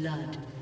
blood.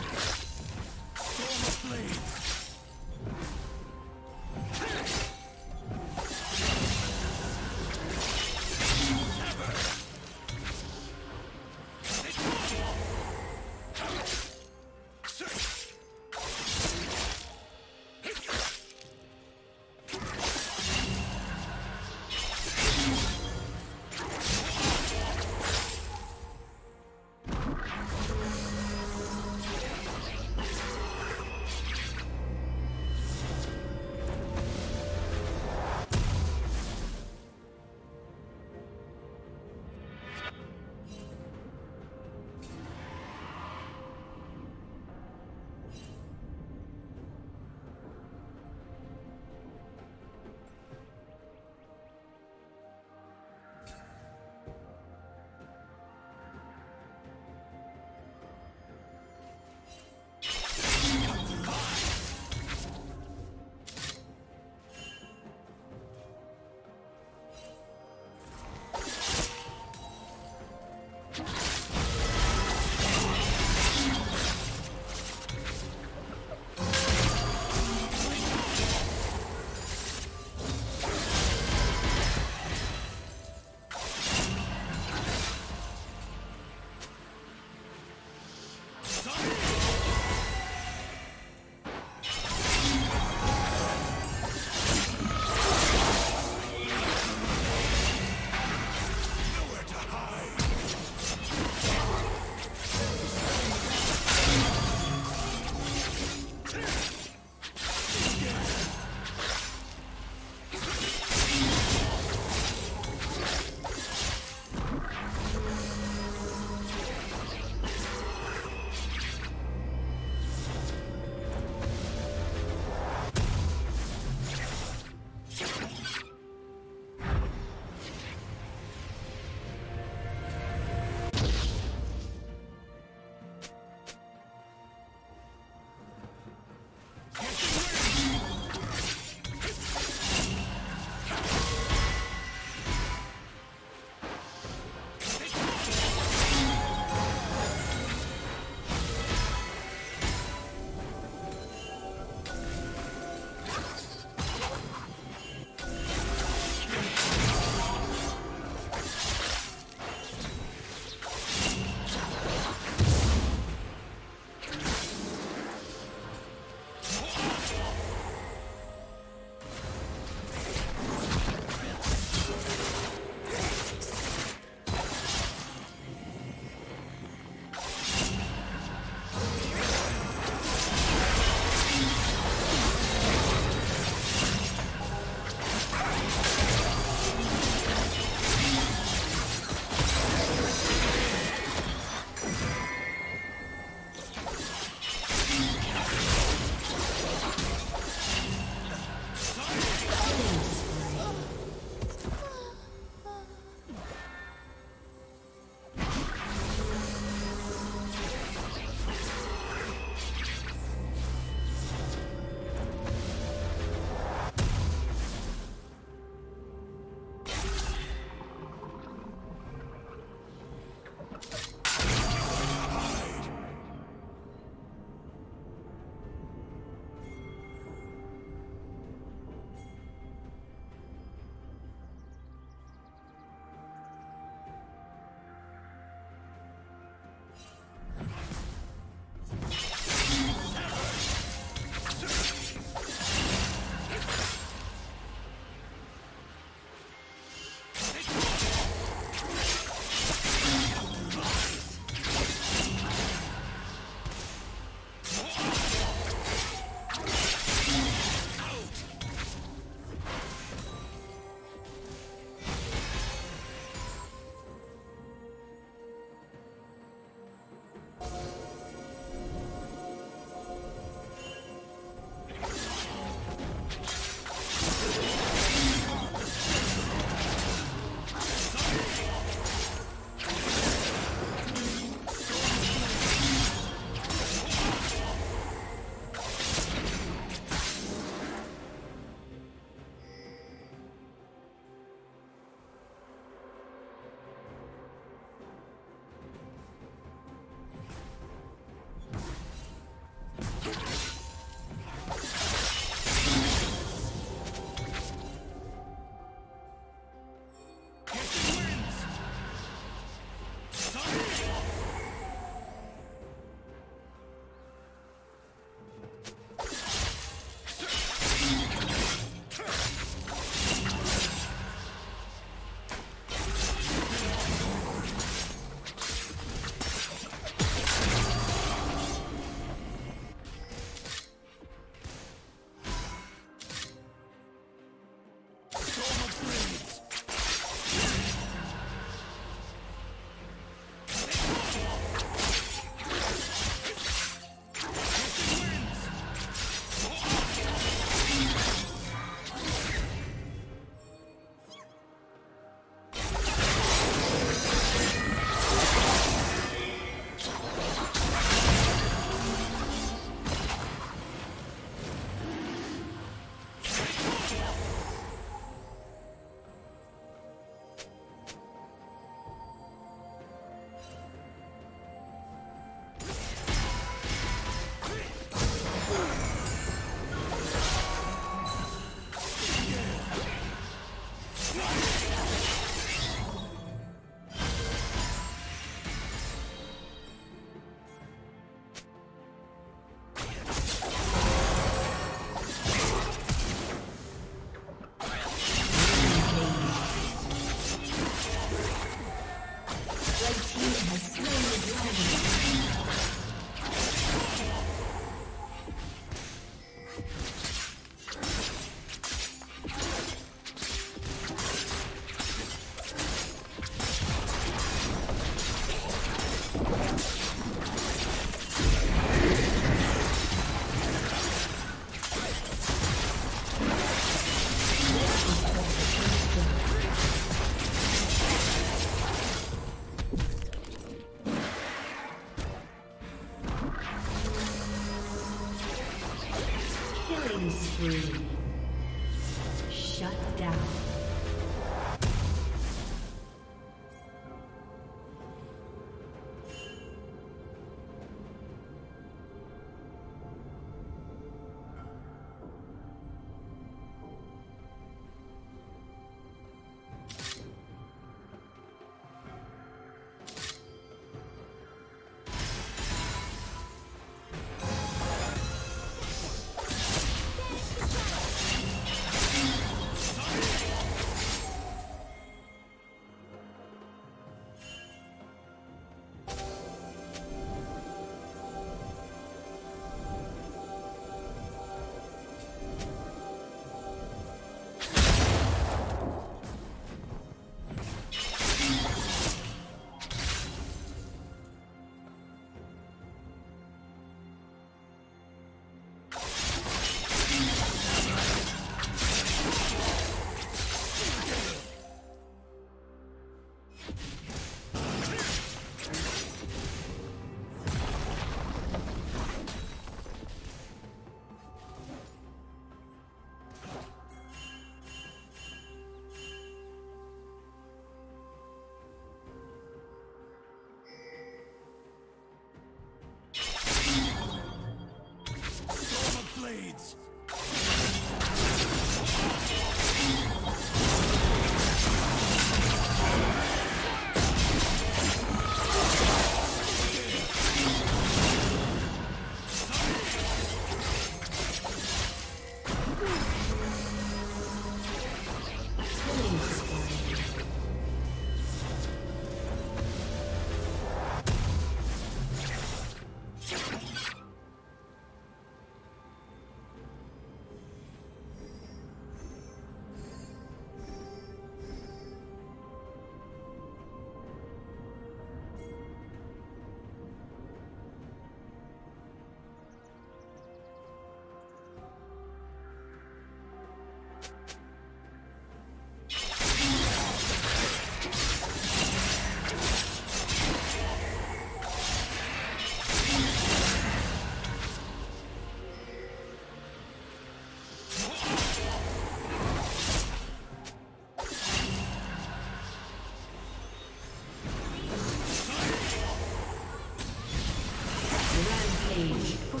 逆风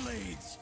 blades!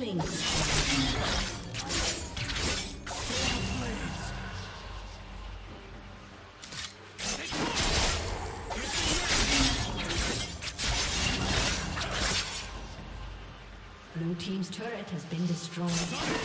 Killing. Blue Team's turret has been destroyed.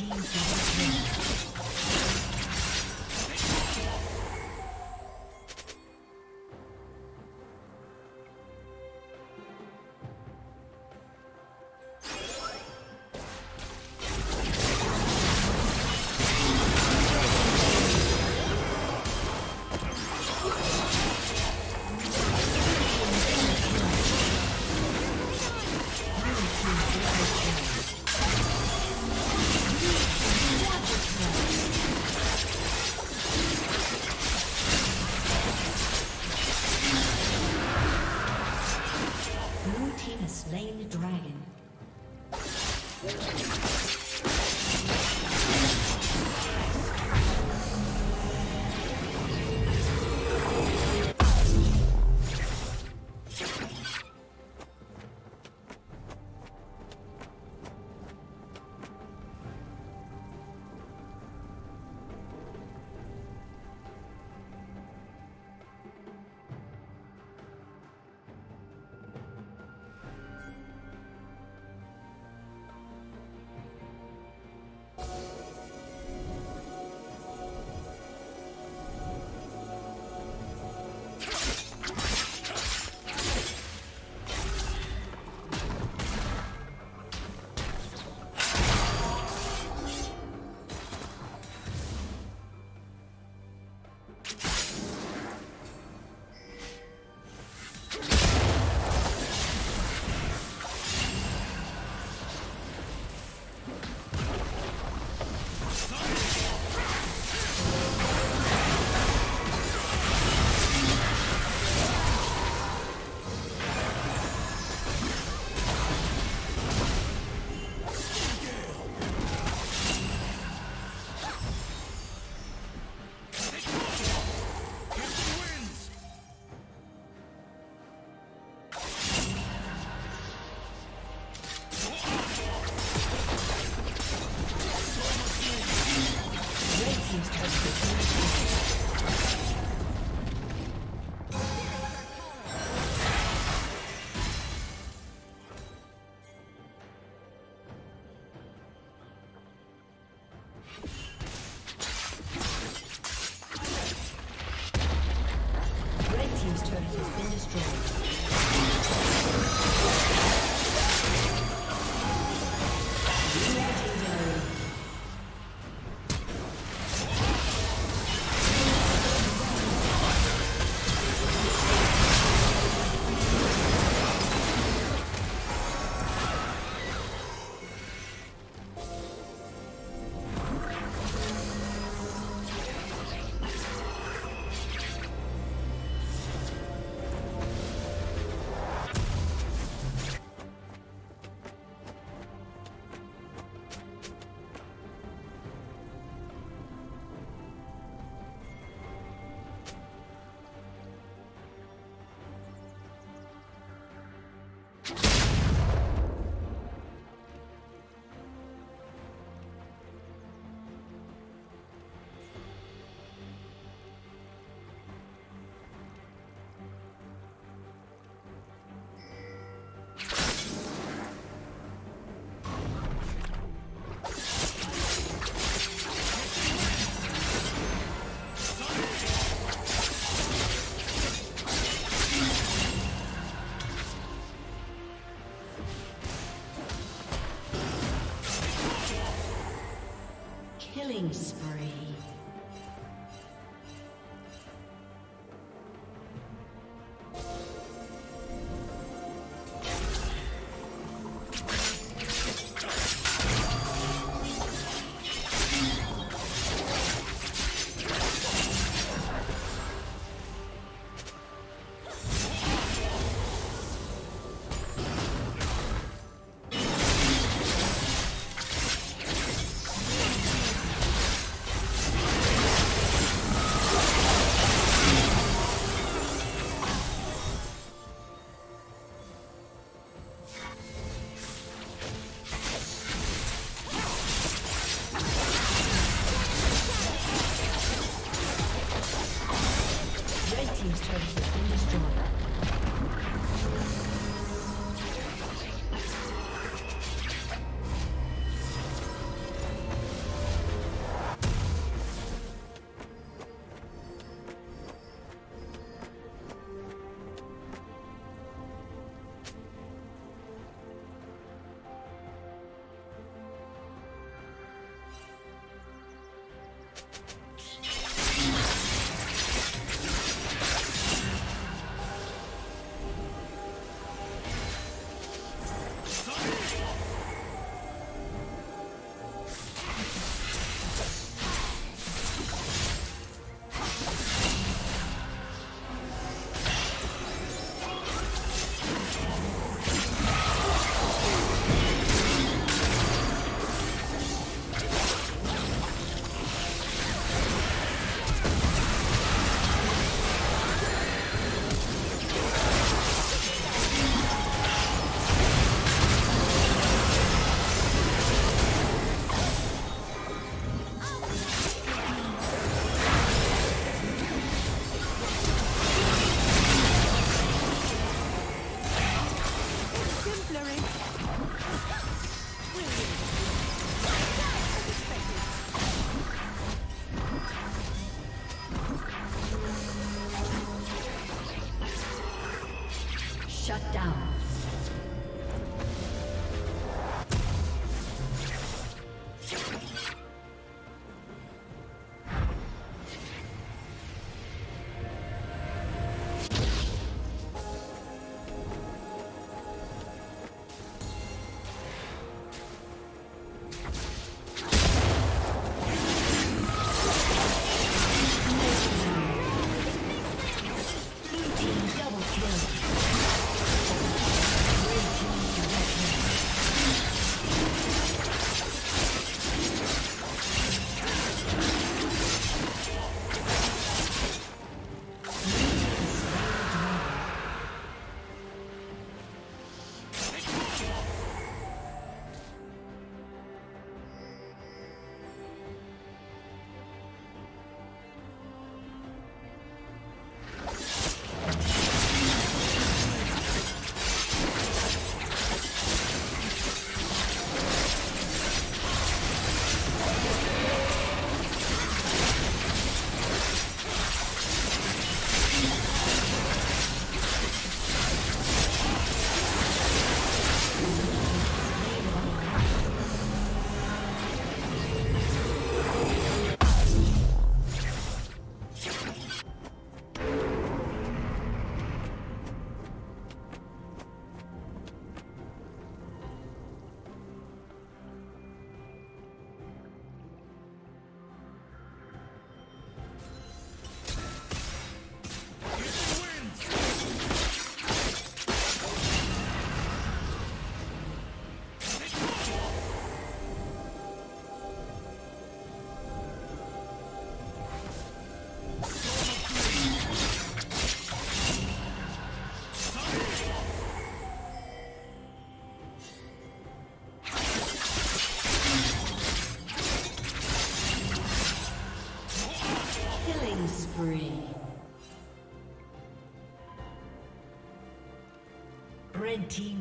team's Killing spree.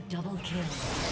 Double kill.